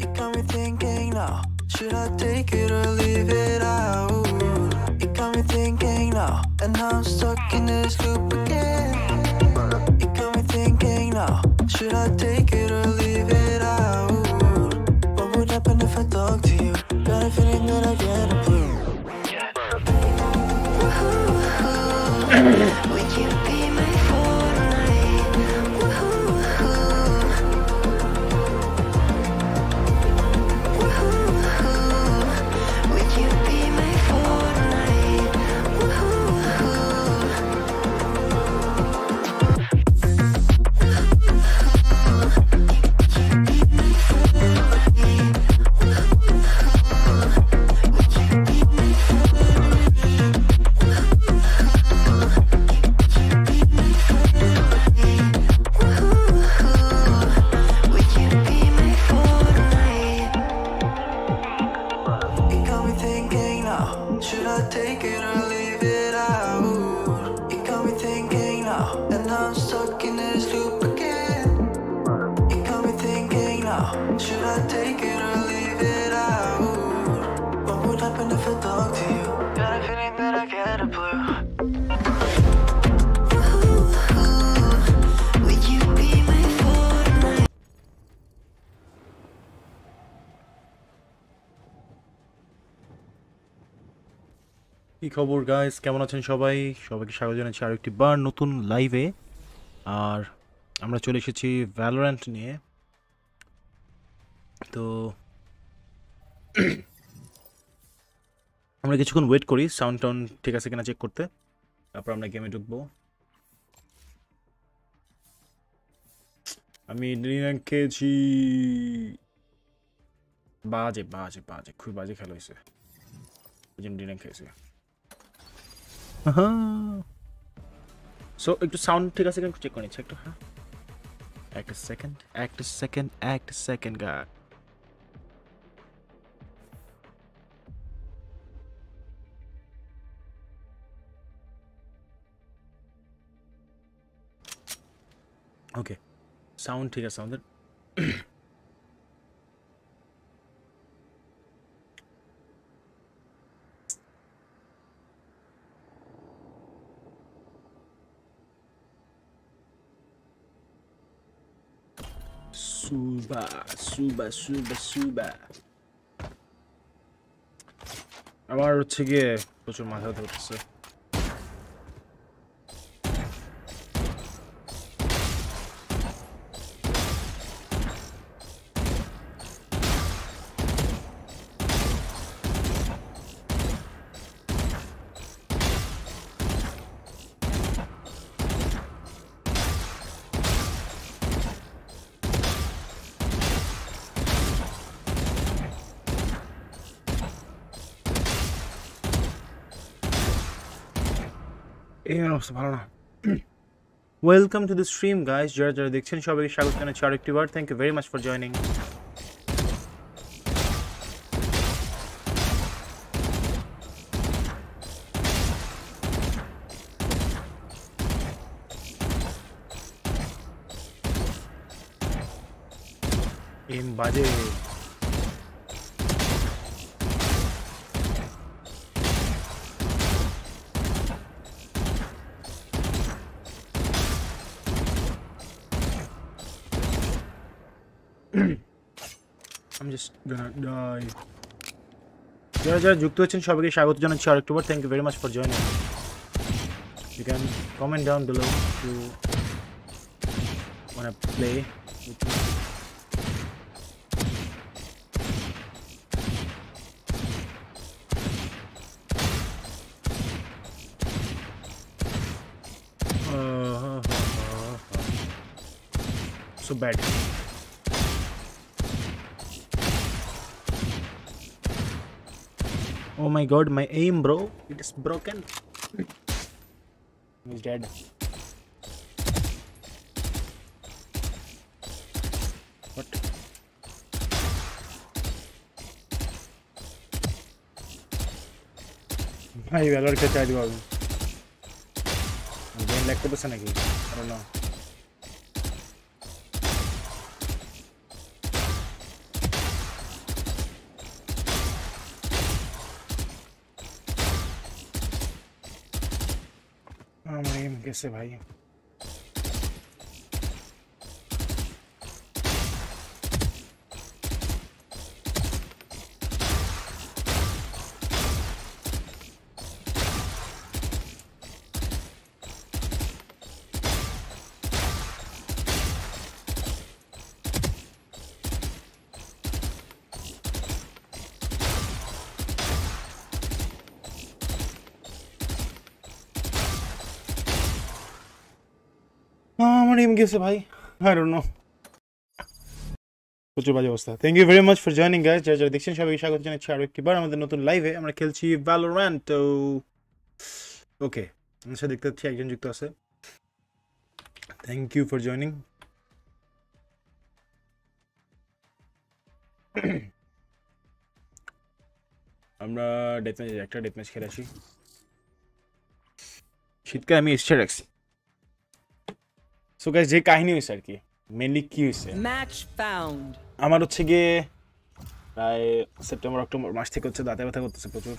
It got me thinking now, should I take it or leave it out? It got me thinking now, and I'm stuck in this loop again. It got me thinking now, should I take it or leave it out? What would happen if I talk to you? Got a feeling that I get a clue. Would you খবর guys কেমন আছেন সবাই? সবাইকে স্বাগত জানাচ্ছি আর একটি বার নতুন লাইভে আর আমরা চলে এসেছি ভ্যালোরেন্ট নিয়ে। তো আমরা কিছুক্ষণ ওয়েট করি সাউন্ড টাউন ঠিক আছে কিনা চেক করতে। তারপর আমরা গেমে ঢুকবো। আমি খেয়েছি বাজে বাজে বাজে। খুবই বাজে খেলা হয়েছে। ওই জন্য সো একটু সাউন্ড ঠিক আছে একটু চেক করে নিচ্ছি একটু হ্যাঁ একটা সেকেন্ড একটা সেকেন্ড একটা সেকেন্ড গা ওকে সাউন্ড ঠিক আছে আমাদের suba, suba, suba, suba. 아마로 특유의 고좀 마셔들었어. অবস্থা ভালো না welcome to the stream guys যারা যারা দেখছেন সবাইকে স্বাগত জানাচ্ছি আরেকটি বার thank you very much for joining M বাজে gonna die. যারা যারা যুক্ত হচ্ছেন সবাইকে স্বাগত জানাচ্ছি আরেকটু বার thank you very much for joining you can comment down below to wanna play with me. Uh, so bad. Oh my god, my aim, bro. It is broken. He's dead. What? भाई वेलोर क्या charge हुआ अभी game lag तो पसंद है कि I don't que se vayan. ভাই আমার এম গেছে ভাই আই ডোন্ট নো প্রচুর বাজে অবস্থা thank you very much for joining guys যারা যারা দেখছেন সবাইকে স্বাগত জানাচ্ছি আরও একটিবার আমাদের নতুন লাইভে আমরা খেলছি ভ্যালোরেন্ট তো ওকে আমার সাথে দেখতে পাচ্ছি একজন যুক্ত আছে থ্যাংক ইউ ফর জয়নিং আমরা ডেথ ম্যাচ একটা ডেথ ম্যাচ খেলে আসি শীতকালে আমি এসছে রাখছি সো গাইজ যে কাহিনী হয়েছে আর কি মেনলি কি হয়েছে. আমার হচ্ছে গিয়ে প্রায় সেপ্টেম্বর অক্টোবর মাস থেকে হচ্ছে দাঁতে ব্যথা করতেছে প্রচুর।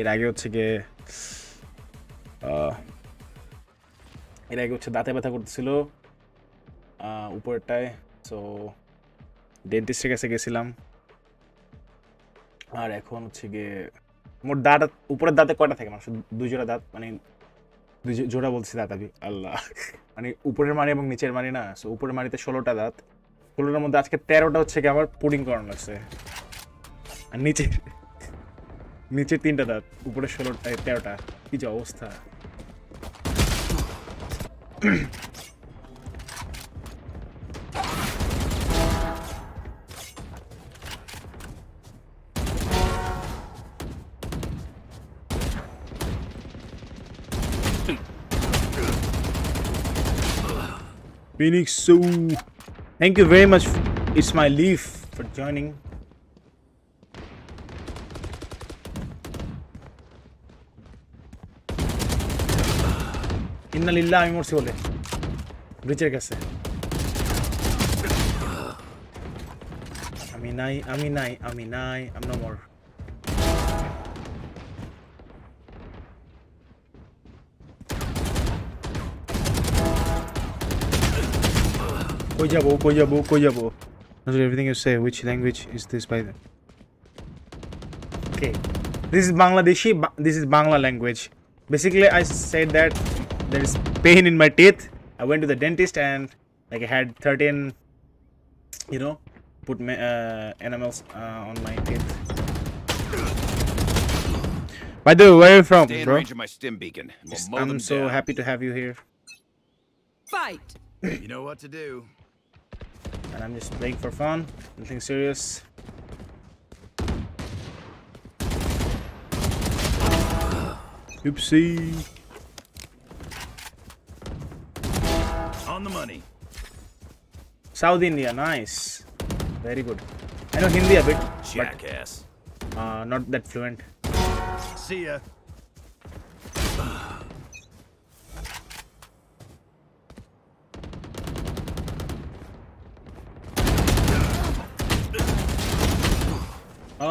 এর আগে হচ্ছে গিয়ে এর আগে হচ্ছে দাঁতে ব্যথা করতেছিল উপরেরটায়। সো ডেন্টিস্টের কাছে গেছিলাম। আর এখন হচ্ছে গিয়ে মোট দাঁত উপরের দাঁতে কয়টা থাকে? মানুষ দুই জোড়া দাঁত মানে জোড়া বলছি দাঁত আমি। আল্লাহ। মানে উপরের মারি এবং নিচের মারি না। সো উপরের মারিতে ষোলোটা দাঁত। ষোলোটার মধ্যে আজকে তেরোটা হচ্ছে কি আমার পুডিং করানো আছে। আর নিচে নিচে তিনটা দাঁত। উপরে ষোলোটা তেরোটা। কি যে অবস্থা। Phoenix, so thank you very much. It's my leaf for joining. ইন্না লিল্লাহ আমি মরছি বলে ব্রিজের কাছে আমি নাই আমি নাই আমি নাই আমি no more Koyabo, Koyabo, Koyabo. Not everything you say. Which language is this by the... Okay. This is Bangladeshi. This is Bangla language. Basically, I said that there is pain in my teeth. I went to the dentist and like I had 13, you know, put my, uh, animals uh, on my teeth. By the way, where are you from, bro? my stim beacon. We'll I'm so down. happy to have you here. Fight. you know what to do and I'm just playing for fun, nothing serious. Oopsie. On the money. South India, nice. Very good. I know Hindi a bit, but Jackass. uh, not that fluent. See ya.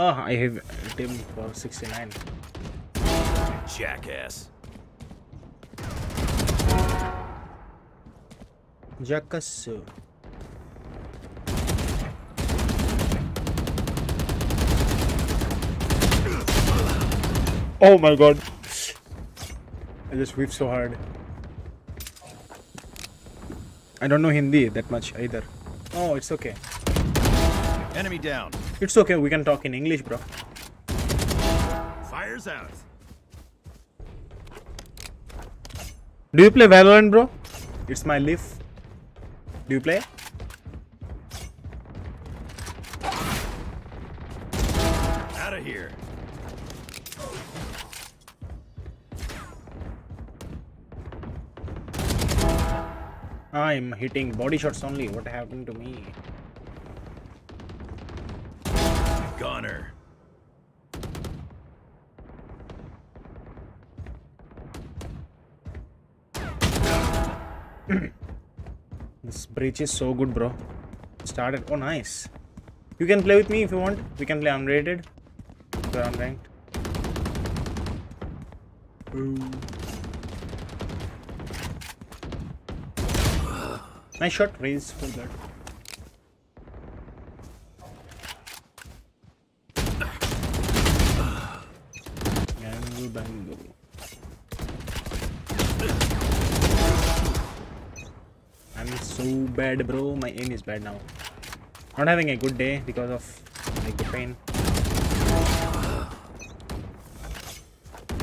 Oh, I have him for 69. Jackass. Jackass. Oh my god. I just whipped so hard. I don't know Hindi that much either. Oh, it's okay. Enemy down. It's okay, we can talk in English, bro. Fires out. Do you play Valorant, bro? It's my leaf. Do you play? Out of here. I'm hitting body shots only. What happened to me? This breach is so good, bro. Started. Oh, nice. You can play with me if you want. We can play unrated. So unranked. Ooh. Nice shot, raise for that. bad, bro. My aim is bad now. Not having a good day because of like the pain.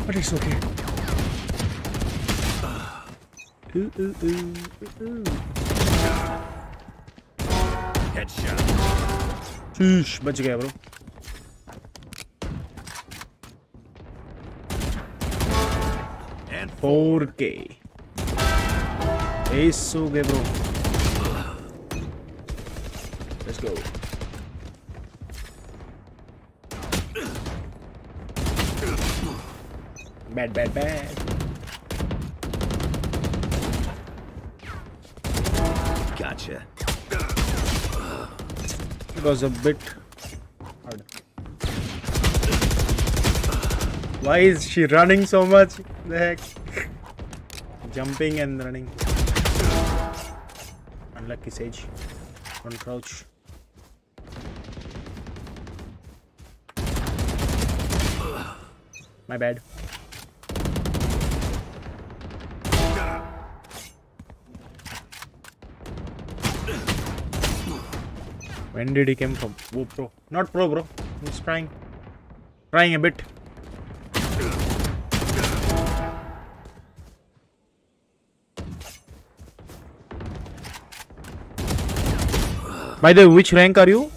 But it's okay. Ooh, ooh, ooh, ooh, ooh. Headshot. शीश बच गया bro And 4K Ace हो गए bro Let's go Bad bad bad gotcha. It was a bit hard. Why is she running so much? The heck? Jumping and running. Unlucky Sage. Don't crouch. My bad. When did he come from? Oh, pro. Not pro, bro. He's trying. Trying a bit. By the way, which rank are you?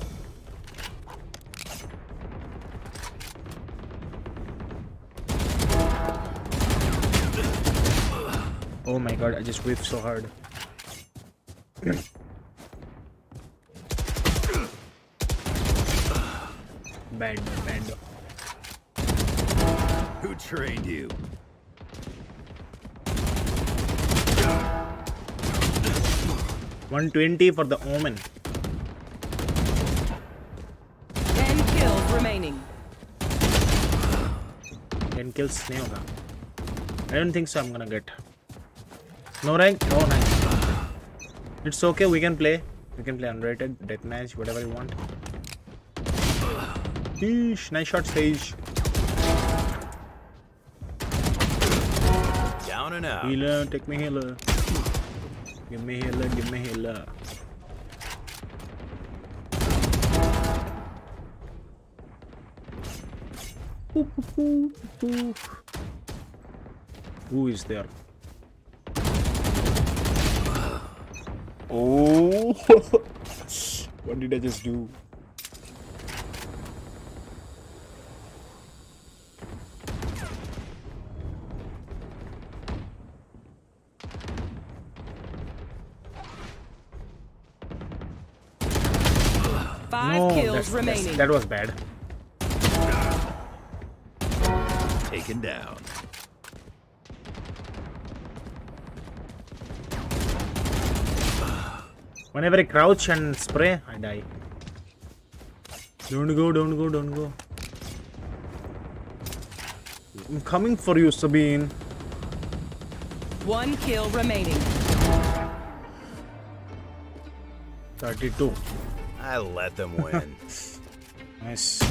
my god, I just whiffed so hard. Bad, bad. Who trained you? One twenty for the omen. 10 kills remaining. Ten kills नहीं होगा. I don't think so. I'm gonna get. No rank, no rank. It's okay. We can play. We can play unrated, deathmatch, whatever you want. Sheesh, nice shot, Sage. Down and out. Healer, take me healer. Give me healer, give me healer. Who is there? Oh, what did I just do? Five no, kills that's- that's- remaining. that was bad. Taken down. Whenever I crouch and spray, I die. Don't go, don't go, don't go. I'm coming for you, Sabine. One kill remaining. 32. I let them win. Nice.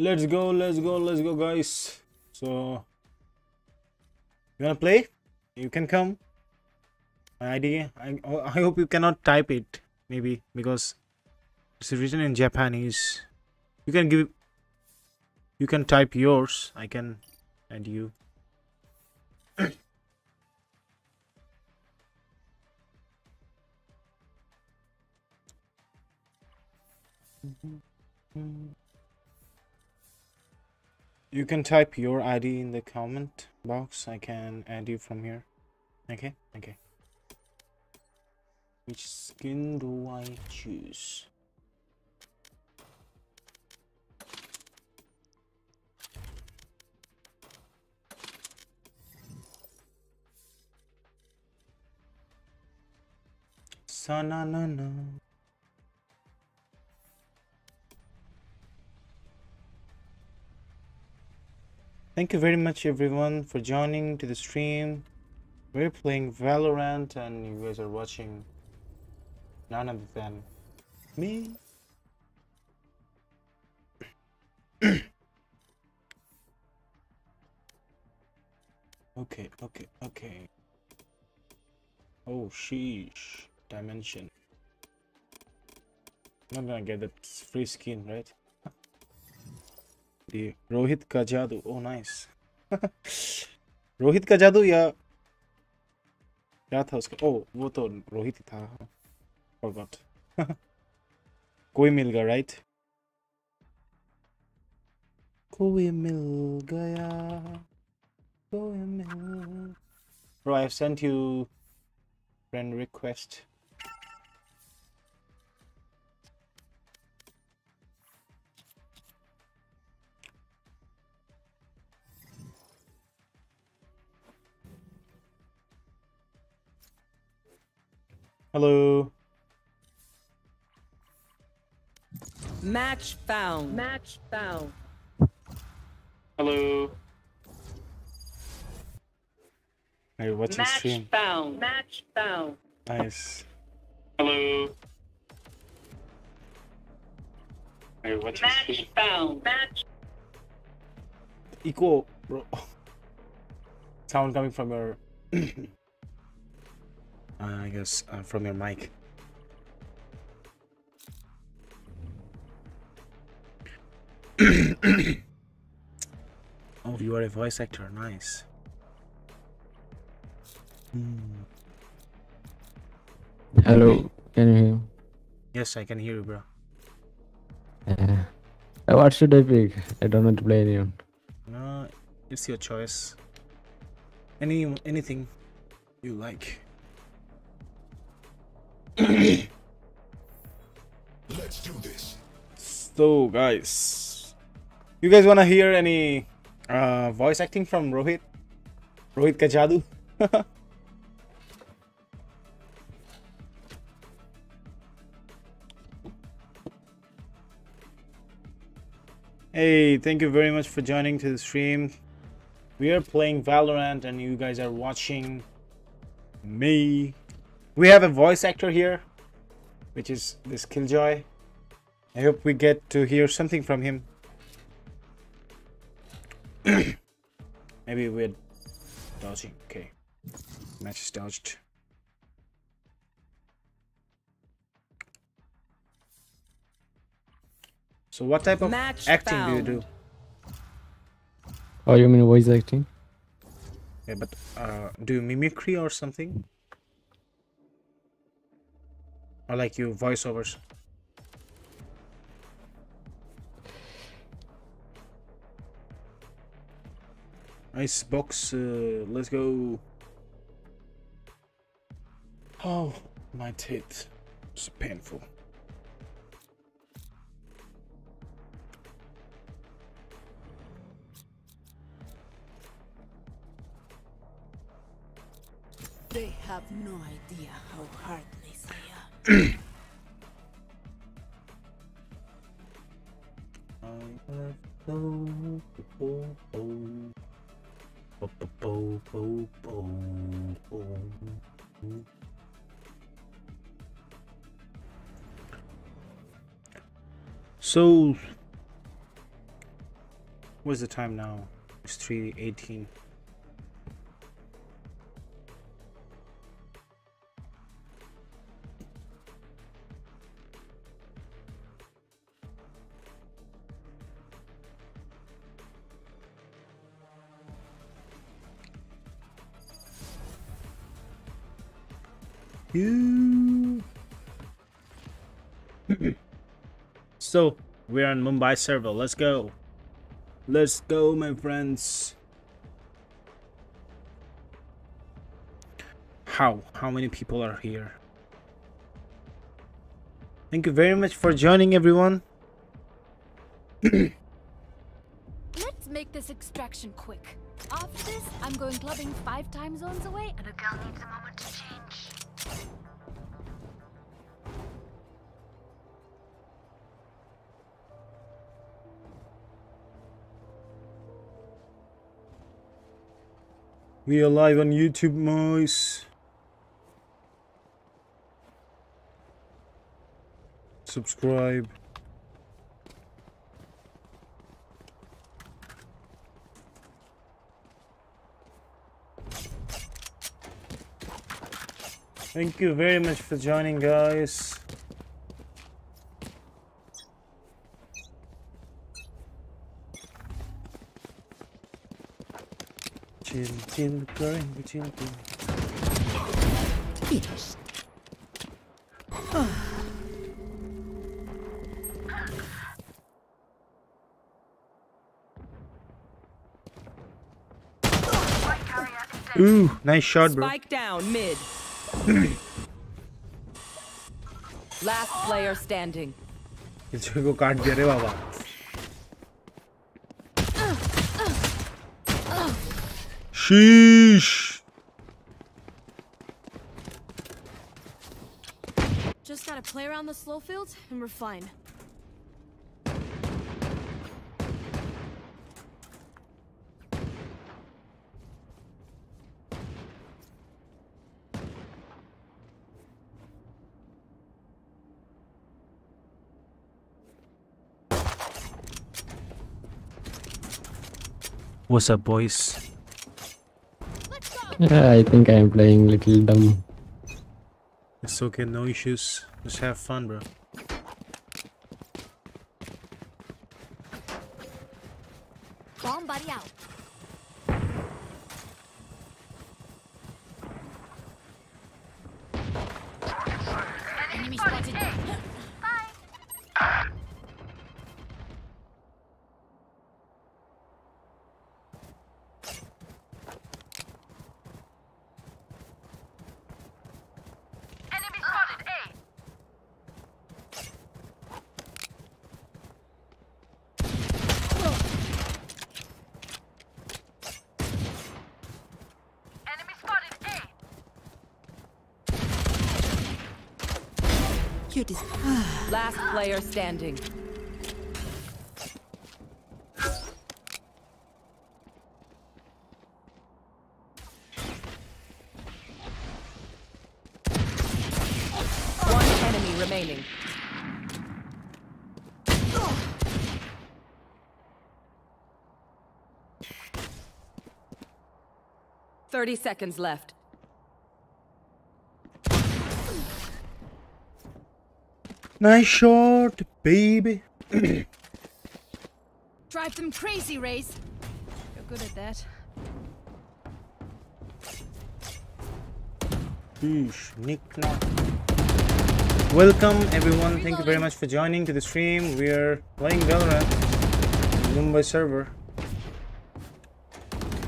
Let's go, let's go, let's go, guys. So, you wanna play? You can come. My ID. I, oh, I hope you cannot type it, maybe because it's written in Japanese. You can give. You can type yours. I can add you. Mm-hmm. You can type your ID in the comment box. I can add you from here. Okay, okay. Which skin do I choose? Sa na na na. Thank you very much everyone for joining to the stream. We're playing Valorant and you guys are watching none other than me. okay, okay, okay. Oh, sheesh. Dimension. Not gonna get that free skin, right? The Rohit का जादू ओ nice Rohit का जादू या क्या था उसका? ओ वो तो रोहित ही था। फॉरगॉट कोई मिल गया राइट कोई मिल गया। कोई मिल Bro, I have sent you friend request. Hello. Match found. Match found. Hello. Are you watching Match stream? found. Match found. Nice. Hello. Are you watching Match stream? found. Match. Equal, bro. Sound coming from your. uh, I guess uh, from your mic. oh, you are a voice actor. Nice. Hello, can you hear? Me? Yes, I can hear you, bro. Uh, what should I pick? I don't want to play anyone. No, it's your choice. Any anything you like. Let's do this. So, guys, you guys wanna hear any uh, voice acting from Rohit? Rohit ka jadoo? hey, thank you very much for joining to the stream. We are playing Valorant and you guys are watching me. We have a voice actor here, which is this Killjoy. I hope we get to hear something from him. Maybe we're dodging. Okay. Match is dodged. So what type of Match acting do you do? Oh, you mean voice acting? Yeah, but uh, do you mimicry or something? Or like you voiceovers? Nice box. Uh, let's go. Oh, my teeth. It's painful. They have no idea how am. So, what's the time now? It's 3.18. You. so we're on Mumbai server. Let's go. Let's go, my friends. How? How many people are here? Thank you very much for joining, everyone. Let's make this extraction quick. After this, I'm going clubbing five time zones away, and a girl needs a moment to change. We are live on YouTube, boys. Subscribe. Thank you very much for joining, guys. Chill, chill, going, chill, chill. Ooh, nice shot, bro. Spike down mid. Last player standing. किसी को काट दिया रे बाबा Sheesh. Just gotta play around the slow fields and we're What's up, boys? Yeah, I think I am playing little dumb. It's okay, no issues. Just have fun, bro. Standing. One enemy remaining. Thirty seconds left. Nice shot, baby. Drive them crazy, Raze. You're good at that. Sheesh, Nick knock. Welcome, everyone. Thank you very much for joining to the stream. We are playing Valorant, Mumbai server.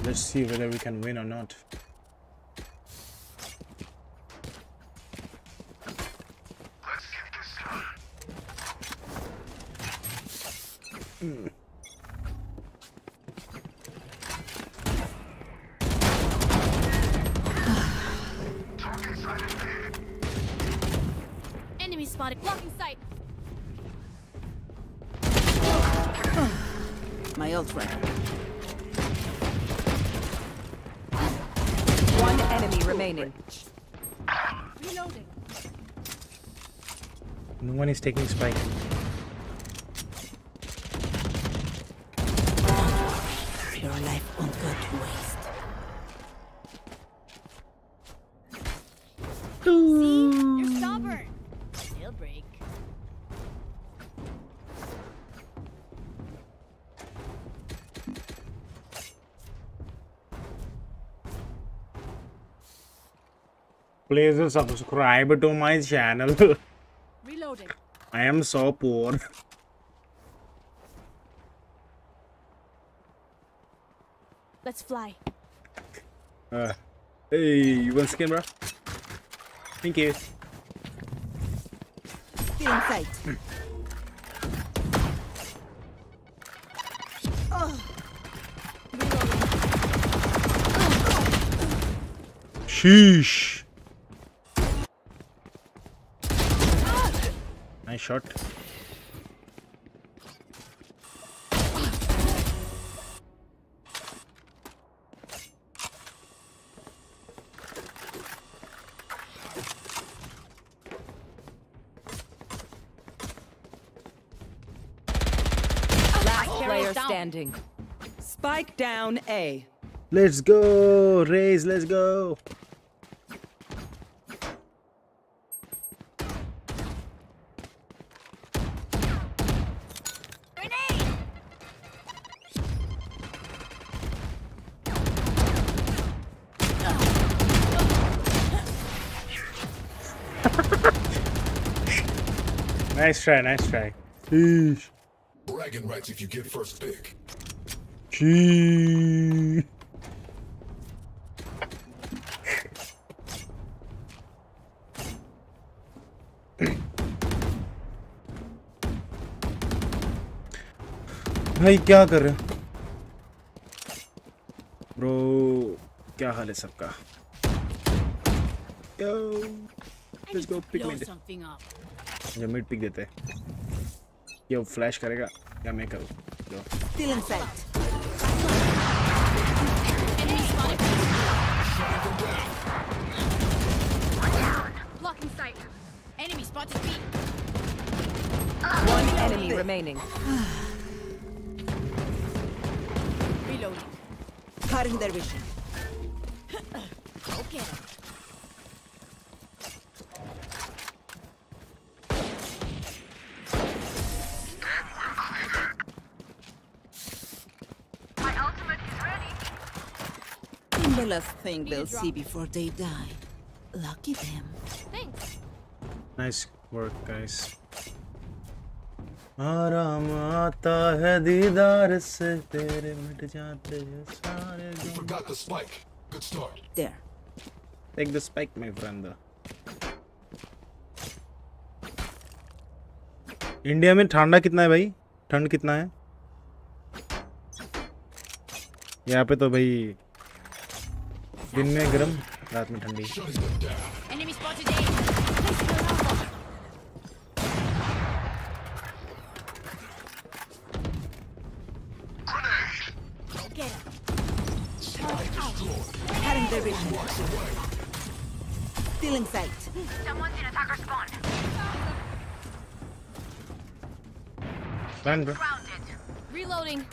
Let's see whether we can win or not. No is taking spike. Your life won't go to waste. See? You're stubborn. They'll break. Please subscribe to my channel. I am so poor. Let's fly. Uh, hey, you want skin, bro? Thank you. Feeling sight. Sheesh. Nice shot. player standing. Spike down A. Let's go, Raze. let's go. Nice try, nice try. Sheesh. Bragging rights if you get first pick. Sheesh. भाई क्या कर रहे हो bro क्या हाल है सबका Yo, I Let's need go to pick blow me the- something up. जो mid pick देते हैं ये वो फ्लैश करेगा या मैं करूँ जो Still in sight. Enemy spotted. Blocking sight. Enemy spotted B. One enemy remaining. Reloading. Cutting their vision. Go Him. The last thing they'll see before they die. Lucky them. Thanks. Nice work guys आराम आता है दीदार से तेरे मिट जाते हैं सारे You forgot the spike. Good start. There. Take the spike my friend India में ठंडा कितना है भाई ठंड कितना है यहाँ पे तो भाई दिन में गर्म रात में ठंडी Shutting them down. Enemy spotted A. Placing alarm bot. Go get him. Cutting their vision. Still in sight. Someone's in attacker spawn. Run, bro. Grounded. Reloading.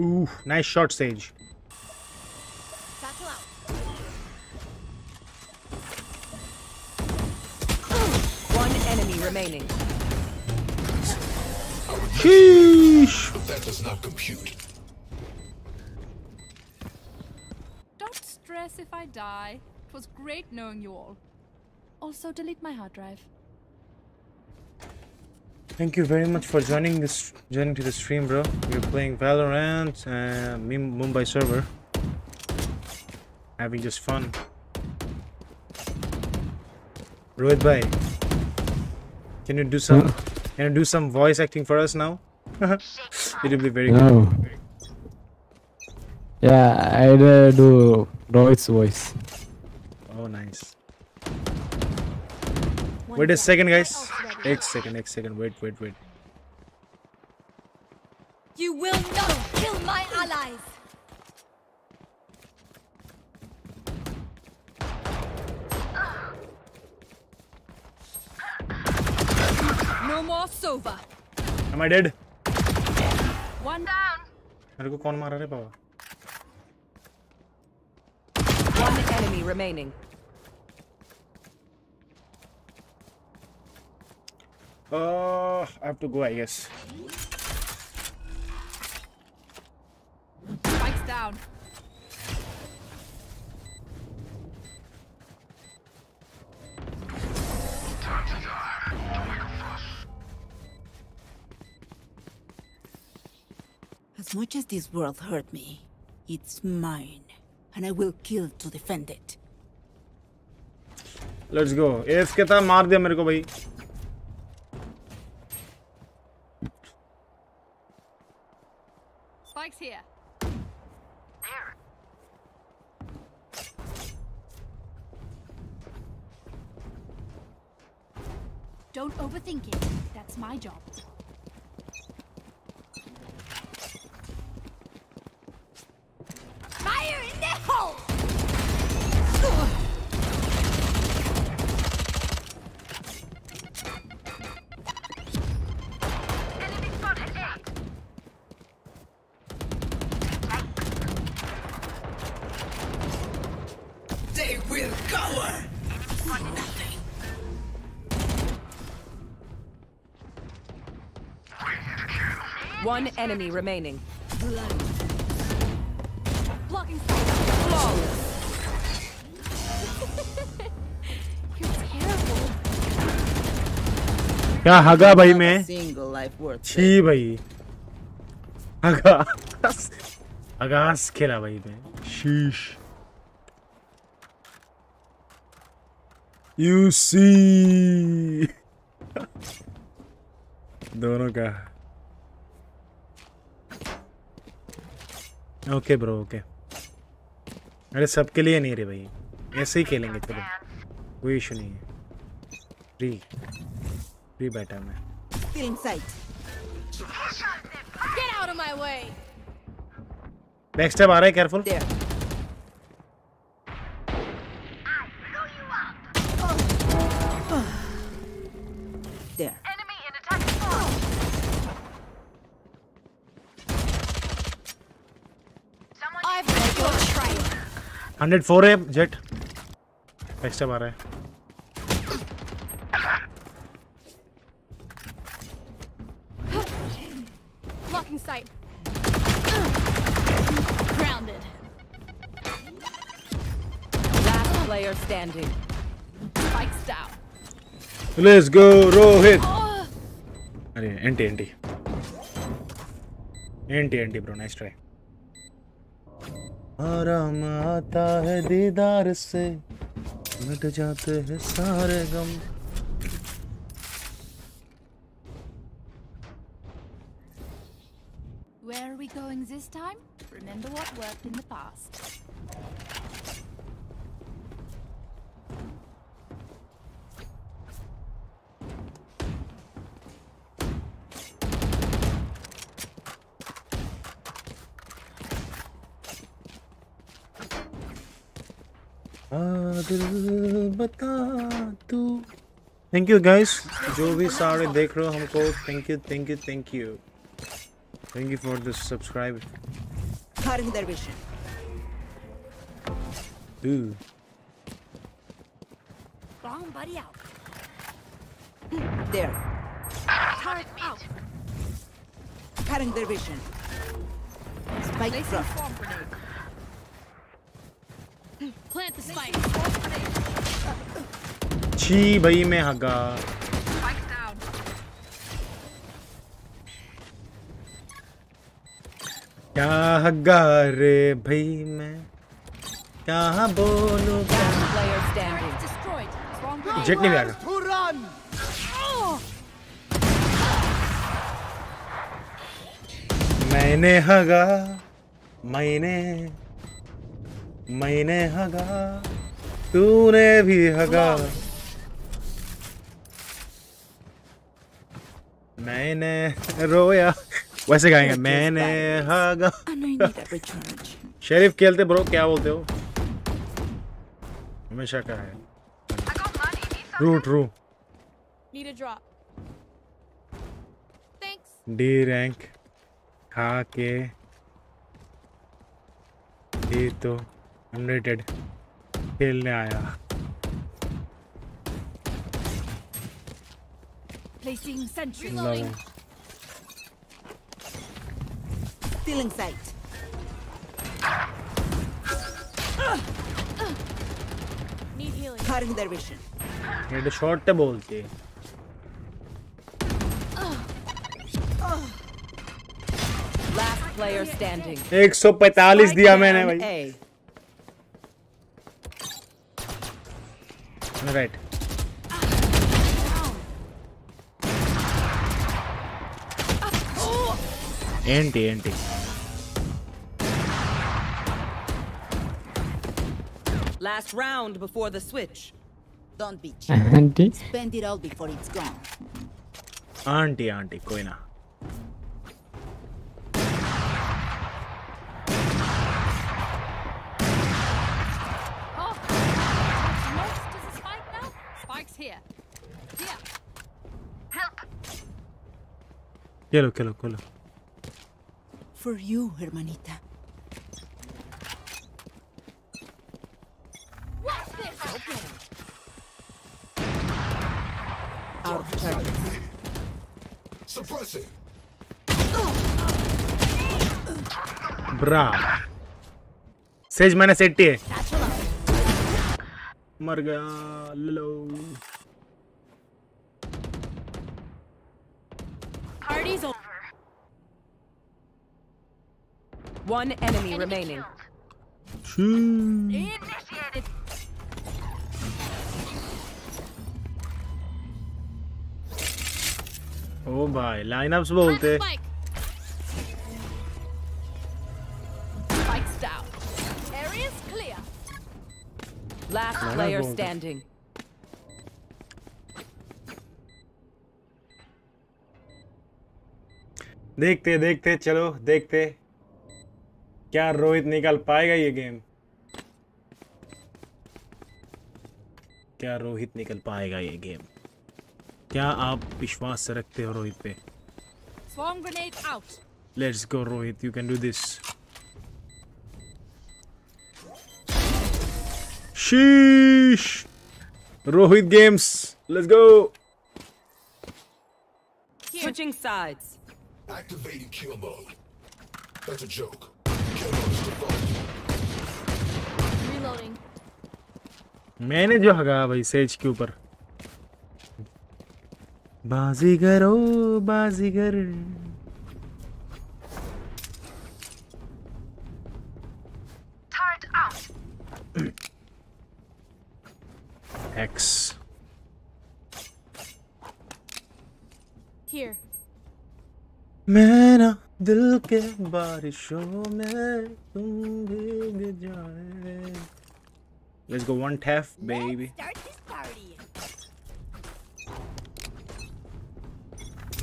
Ooh, nice shot, Sage. One enemy remaining. Sheesh. But that does not compute. Don't stress if I die. It was great knowing you all. Also, delete my hard drive. Thank you very much for joining this joining to the stream, bro. We're playing Valorant Mum- Mumbai server. Having just fun. Rohit bhai, can you do some can you do some voice acting for us now? it will be very good. Yeah, I uh, do Rohit's voice. Oh nice. Wait a second guys. Eight second, eight second, wait, wait, wait. You will not kill my allies. No more Sova. Am I dead? One down. मेरे को कौन मारा रे बाबा? One enemy remaining. Uh, I have to go, I guess. Spikes down. As much as this world hurt me, it's mine. And I will kill to defend it. Let's go. AFK था मार दिया मेरे को भाई. One enemy remaining. Blocking Flawless. You're terrible. क्या हगा भाई मैं Single life worth छी भाई अगास अगास खेला भाई मैं शीश यू सी दोनों का ओके ब्रो ओके अरे सबके लिए नहीं रे भाई। ऐसे ही खेलेंगे चलो। कोई इशू नहीं है। फ्री फ्री बैठा मैं। In sight. Get out of my way. Time step आ रहा है केयरफुल 104 है जेट बैक स्टेप आ रहा है Blocking sight. Grounded. Last player standing. Spikes down. Let's go Rohit Oh, अरे anti anti anti anti bro nice try आराम आता है दीदार से मिट जाते हैं सारे गम where are we going this time? Remember what worked in the past. दिल बता तू थैंक यू गाइस जो भी सारे देख रहे हो हमको thank you thank you thank you thank you for this subscribe Cutting their vision. Bomb buddy out. There. Turret out. Cutting their vision. Spike Placing drop. plant the छी भाई मैं हगा। क्या हगा रे भाई मैं? क्या बोलू? जेट नहीं आएगा मैंने हगा मैंने मैंने हगा तूने भी हगा। मैंने रोया। वैसे गाएँगे मैंने हगा. शेरिफ खेलते ब्रो क्या बोलते हो? हमेशा का है। True true. डी रैंक खा के ये तो अनरेटेड खेलने आया Placing sentry. Still in sight. Need healing. Cutting their vision. ये तो शॉर्ट बोलते Last player standing. 145 दिया मैंने भाई A. Right anti anti Last round before the switch. Don't be cheap. Aunty Spend it all before it's gone. Aunty aunty कोई ना खेलो खेलो खेलो For you, hermanita. What's this? Out of charges. Suppressing. Bra says minus eighty है Satchel out. मर गया लो Party's over. One enemy remaining. Initiated. ओ भाई line-ups बोलते Spike. Spike's down. Area's clear. Last Mana player boldu? standing. देखते देखते चलो देखते। क्या रोहित निकाल पाएगा ये गेम? क्या रोहित निकल पाएगा ये गेम? क्या आप विश्वास रखते हो रोहित पे. Let's go Rohit you can do this sheesh Rohit games let's go Switching sides. Activating kill mode. That's a joke. Kill mode is default. Reloading. मैंने जो हगा भाई सेज के ऊपर बाजीगर ओ बाजीगर एक्स मैं ना दिल के बारिशों में तुम भीग जाए Let's go one tap, baby. Start this party.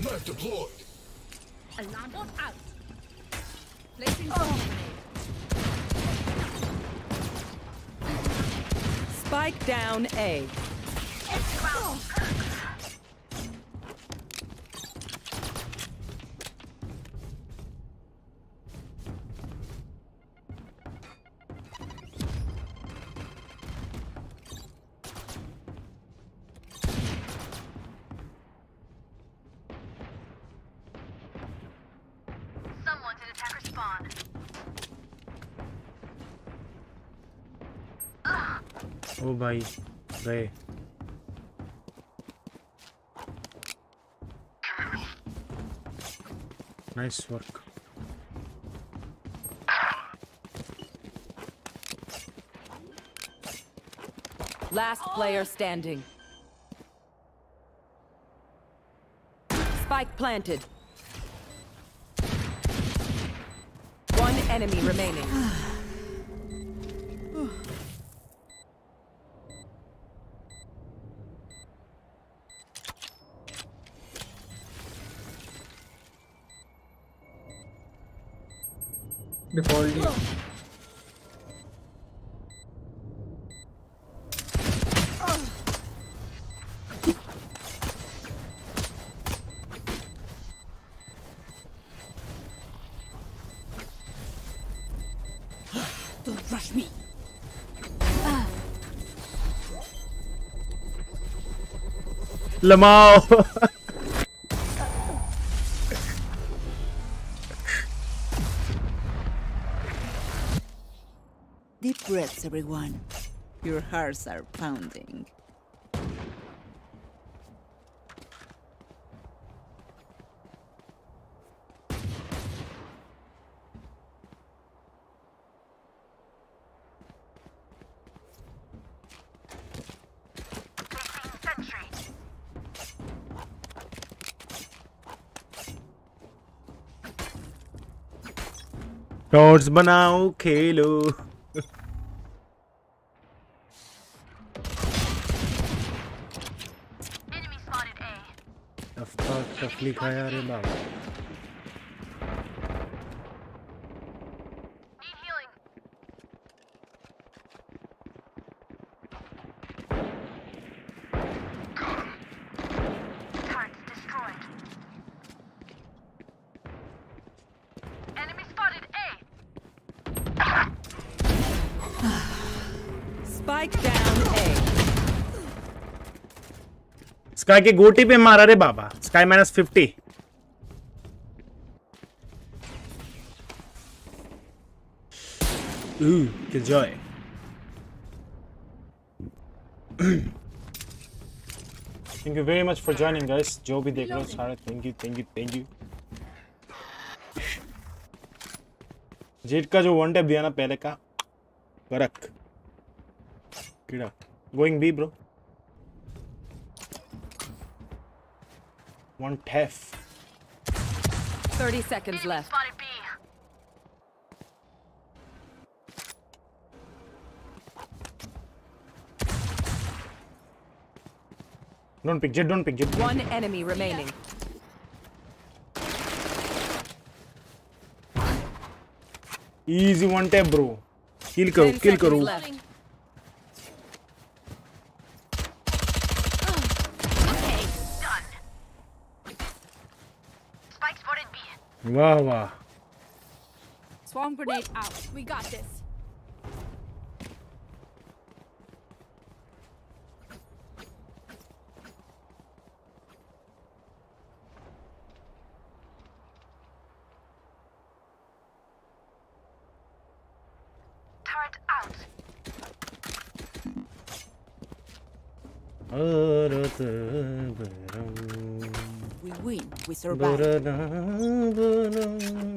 Knife deployed. Alarm bot out. Placing swarm grenade. Spike down A. Someone's भाई गए nice work Last player standing. Spike planted. One enemy remaining. defaulting. Don't rush me. Ah. everyone. Your hearts are pounding. Shorts बनाओ खेलो लिखा है अरे बाप। के गोटी पे मारा रे बाबा। Sky minus fifty Joy thank you very much for joining guys जो भी देख रहे हो सारे thank you thank you thank you jet का जो वन टेप दिया ना पहले का फरक going be bro One 30 seconds left. Don't pick Jett, don't pick Jett. One enemy remaining. Easy one tap, bro. Kill kill, kill karo. वाह वाह Swarm grenade out. We got this. Win. We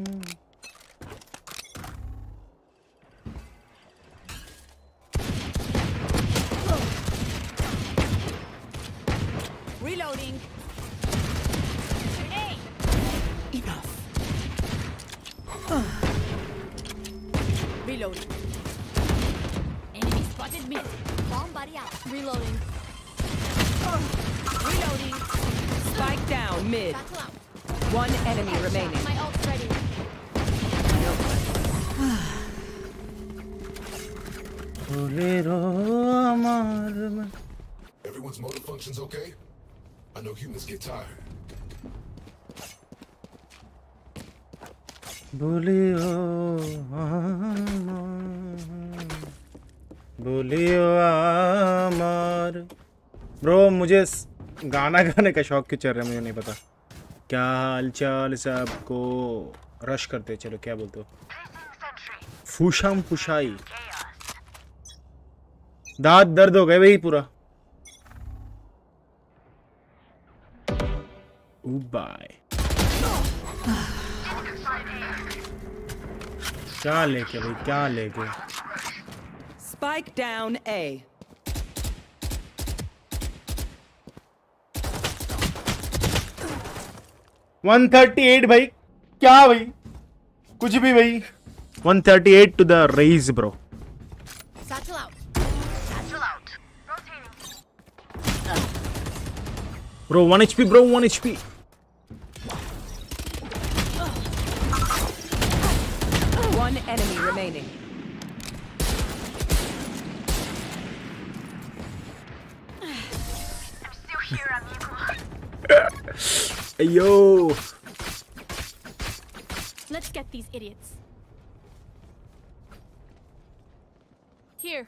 बोलियो बोलियो आमार। Bro, मुझे गाना गाने का शौक क्यों चल रहा है, मुझे नहीं पता। क्या हाल चाल सबको? रश करते चलो, क्या बोलते हो? फूशम फुशाई दांत दर्द हो गए भाई पूरा। बाय क्या लेके भाई क्या लेके? Spike down A. One thirty eight भाई। क्या भाई? कुछ भी भाई। One thirty eight to the rage bro. Bro one H P bro one H P अयो Let's get these idiots. Here.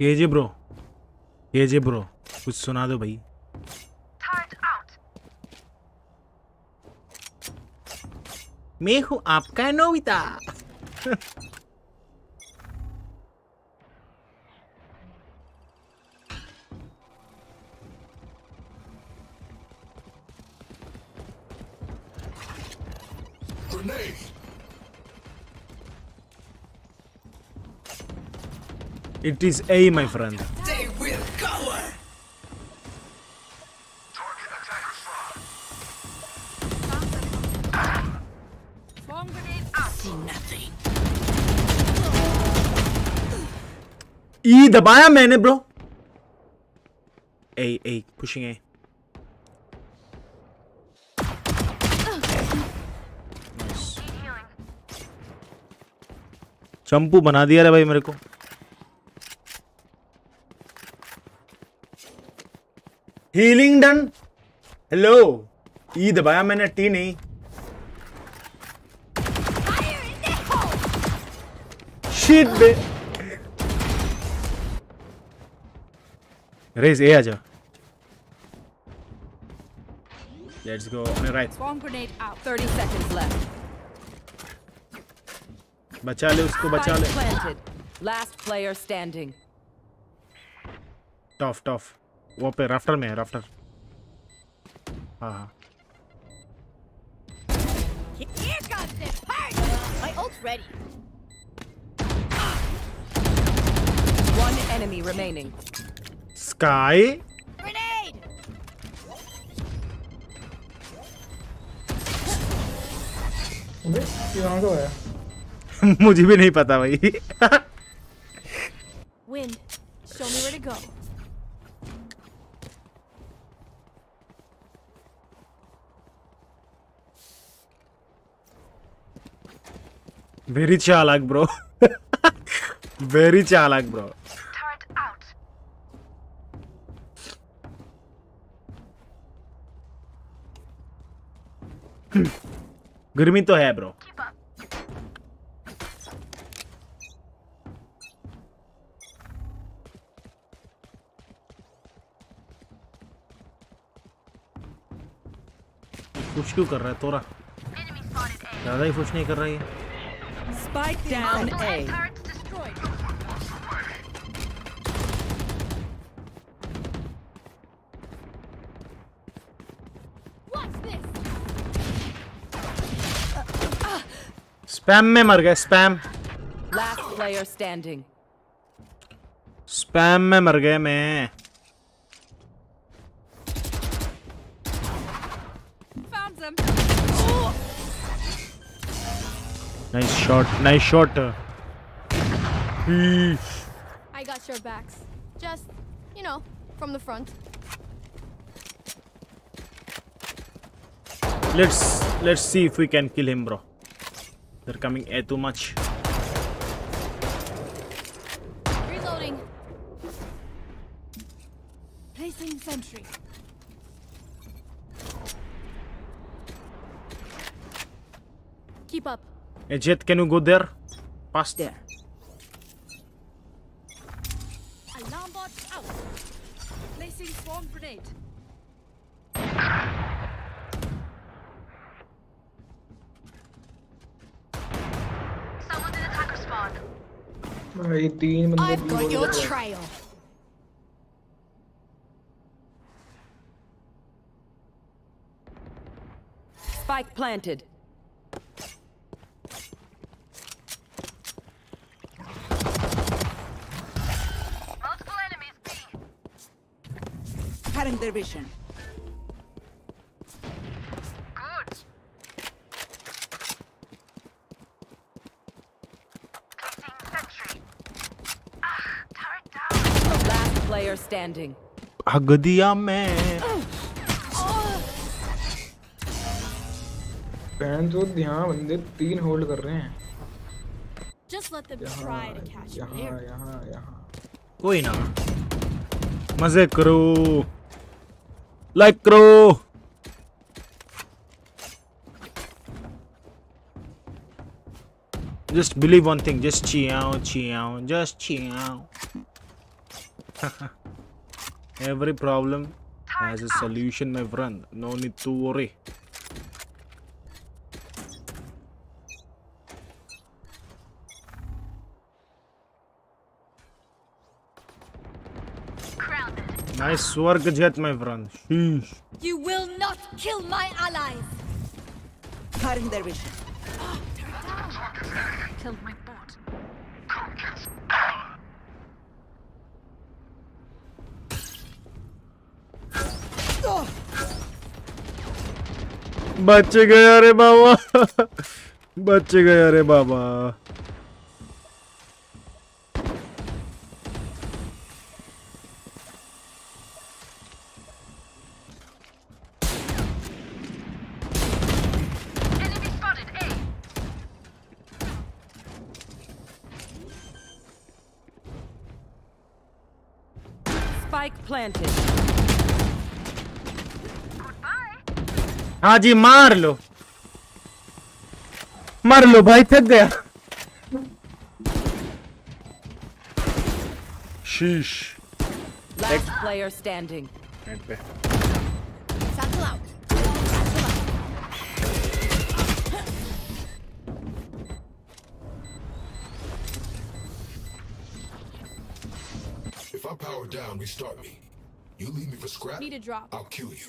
ये जे ब्रो ये जे ब्रो कुछ सुना दो भाई मैं हूँ आपका Grenade! It is A, my friend. E दबाया मैंने bro A A, pushing A. चंपू बना दिया रे भाई मेरे को। हीलिंग डन हेलो ई दबाया मैंने टी नहीं। The bay Raze A aja. Let's go on the right. Bomb grenade out. 30 seconds left. बचा Planted. Last player standing. Tough, tough. वो पे rafter. में है rafter. Ah. Here comes the. My ult's ready. One enemy remaining. sky. मुझे भी नहीं पता भाई। वेरी चालाक ब्रो वेरी चालाक ब्रो गर्मी तो है ब्रो कुछ क्यों कर रहा है तोरा? ज़्यादा ही कुछ नहीं कर रहा है स्पैम में मर गए spam Last player standing. Spam में मर गए मैं Found them. Nice shot nice shot I got your backs. Just, you know, from the front. let's let's see if we can kill him bro they're coming A too much Reloading. Placing sentry. Keep up. hey Jett can you go there past There. भाई तीन बंदे I've got your trail. Spike planted. Cutting their vision. Standing. Hug दिया मैं बहन तो यहाँ बंदे तीन होल्ड कर रहे हैं. यहाँ यहाँ यहाँ कोई ना मज़े करो लाइक करो Just believe one thing, just chiao, chiao, just chiao. Every problem has a solution, my friend. No need to worry. Nice work, Jett, my friend. Sheesh. You will not kill my allies. Cutting their vision. Killed my बच गया रे बाबा बच गया रे बाबा Spike planted. हाँ जी मार लो मार लो भाई थक गया शीश Last player standing. नेट पे Satchel out. If I power down, restart me. You leave me for scrap, Need a drop. I'll kill you.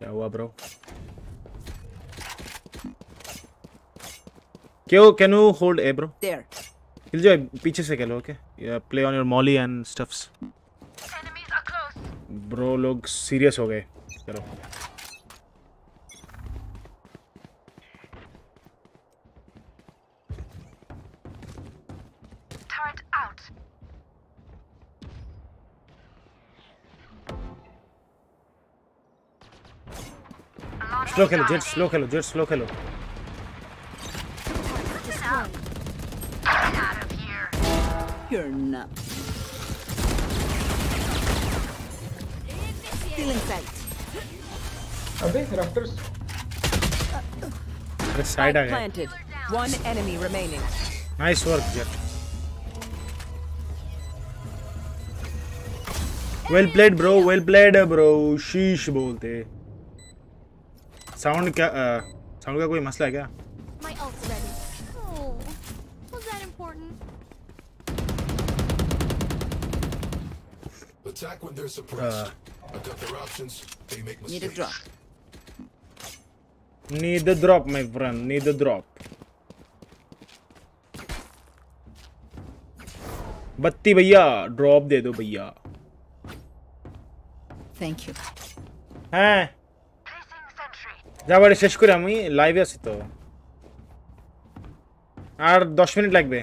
क्या हुआ ब्रो क्यों can you hold A bro There. Kill जाए पीछे से खेलो okay play on your molly and stuffs bro लोग serious हो गए। चलो। স্লো খেলো জেট স্লো খেলো জেট স্লো খেলো You're nuts. Still inside. Are they raptors? The side eye. Planted. One enemy remaining. Nice work, Jett. Well played, bro. Well played, bro. Sheesh, बोलते. Sound क्या sound का कोई मसला है क्या My ult's ready. Oh, was that important? Attack when they're suppressed. I got their options. They make Need a mistakes. drop. Need the drop, my friend. Need the drop. बत्ती भैया drop दे दो भैया Thank you. হ্যাঁ যা বাড়ি শেষ করে আমি লাইভে আছি তো। আর দশ মিনিট লাগবে।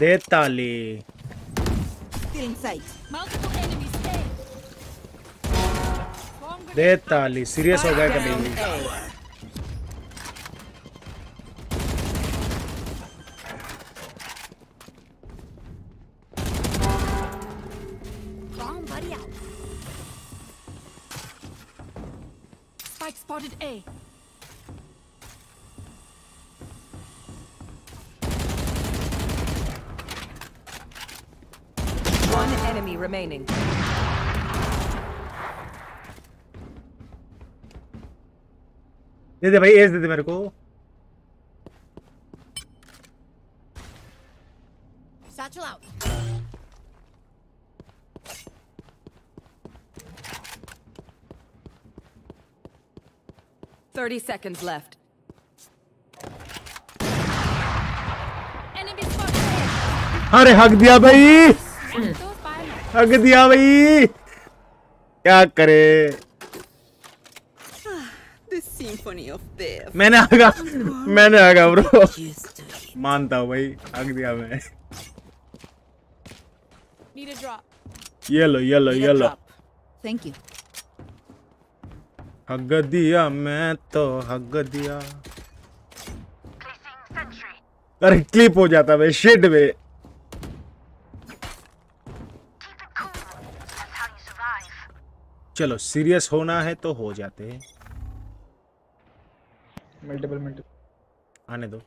দেতালি Multiple enemies. दे ताली सीरियस हो गया कभी Down A. Bomb buddy out. Spike spotted A. One enemy remaining. दे दे भाई एज दे दे मेरे को Satchel out. Thirty seconds left. Enemy spotted A. अरे हक दिया भाई. हक दिया भाई क्या करे The symphony of death. मैंने आगा मैंने आगा ब्रो. मानता हूँ भाई हक दिया मैं Need a drop. ये लो ये लो Need ये लो drop. Thank you. दिया मैं तो हक दिया अरे क्लिप हो जाता भाई शिट में चलो सीरियस होना है तो हो जाते हैं मल्टीपल मल्टीपल आने दो।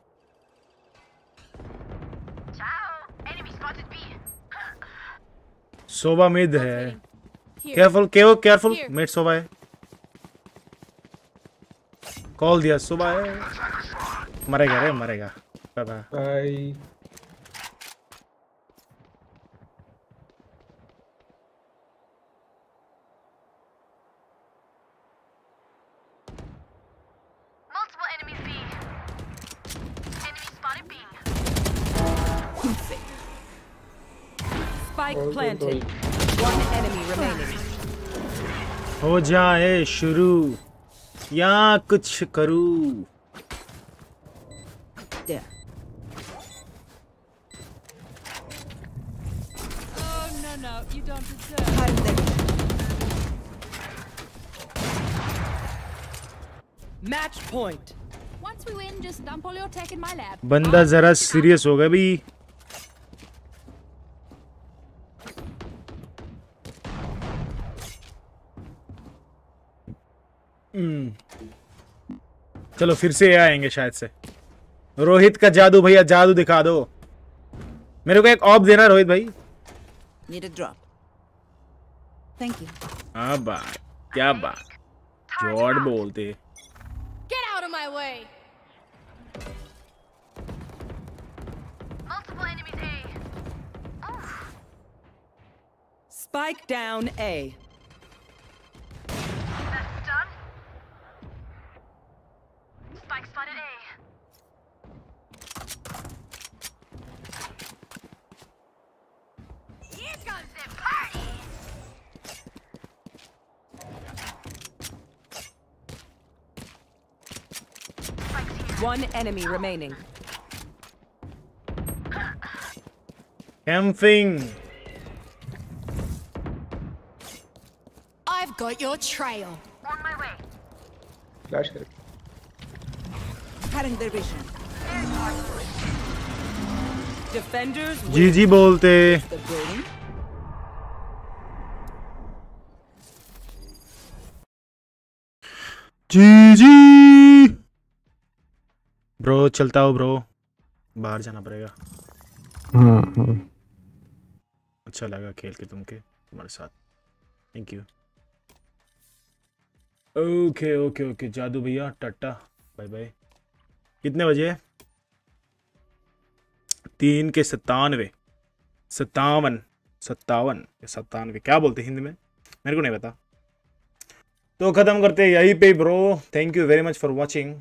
सोबा मिड है। केयरफुल केओ केयरफुल. मिड सोबा है। कॉल दिया सुबह है। मरेगा रे मरेगा। बाबा Spike planted. One enemy remaining. हो जाए शुरू या कुछ करूँ Match point. Once we win, just dump all your tech in my lab. बंदा जरा सीरियस हो गया भाई हम्म। चलो फिर से आएँगे शायद से। रोहित का जादू भैया जादू दिखा दो। मेरे को एक ऑप देना रोहित भाई। ड्रॉप थैंक यू बात क्या बात। जॉर्ड बोलते Get. Spike down A. One enemy remaining. Camping I've got your trail. On my way. Flash कर Cutting their vision. Defenders जी जी बोलते The building. Ji ji bro चलता हो ब्रो। बाहर जाना पड़ेगा। हाँ हाँ। अच्छा लगा खेल के तुमके तुम्हारे साथ। Thank you okay okay okay जादू भैया टाटा बाय बाय कितने बजे तीन के सत्तानवे। सत्तावन सत्तावन या सत्तानवे। क्या बोलते हैं हिंदी में? मेरे को नहीं पता। तो ख़त्म करते यहीं पे bro. Thank you very much for watching